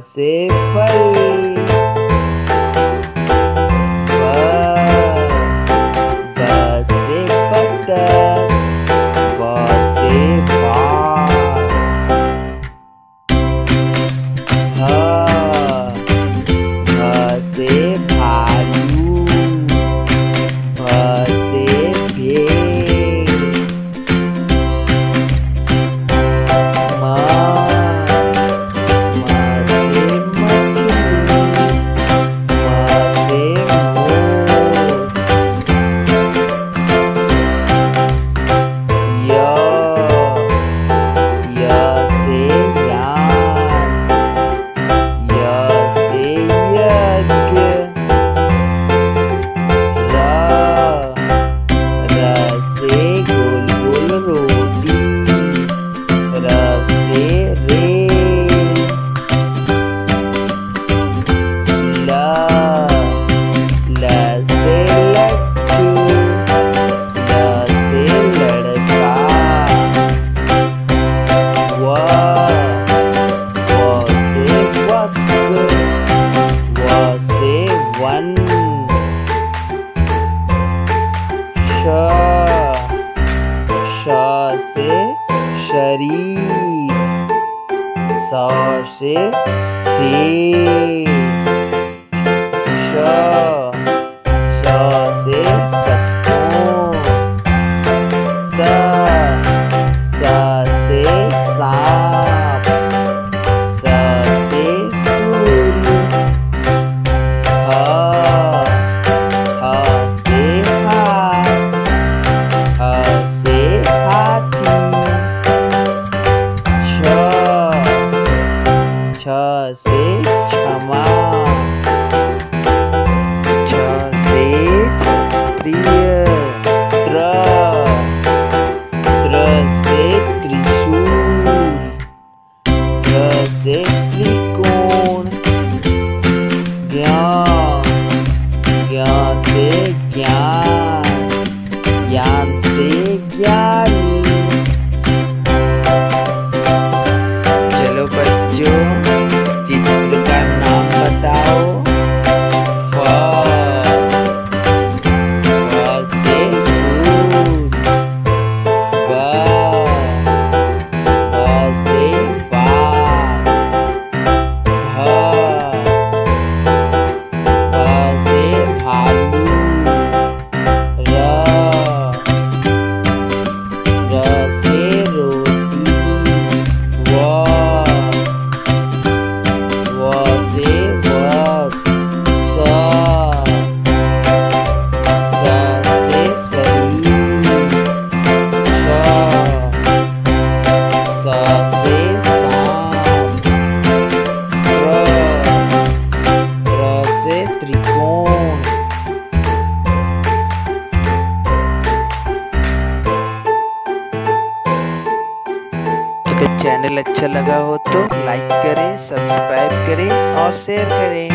se falou. से शरीर सा से सेब। from Loud. तो चैनल अच्छा लगा हो तो लाइक करें सब्सक्राइब करें और शेयर करें।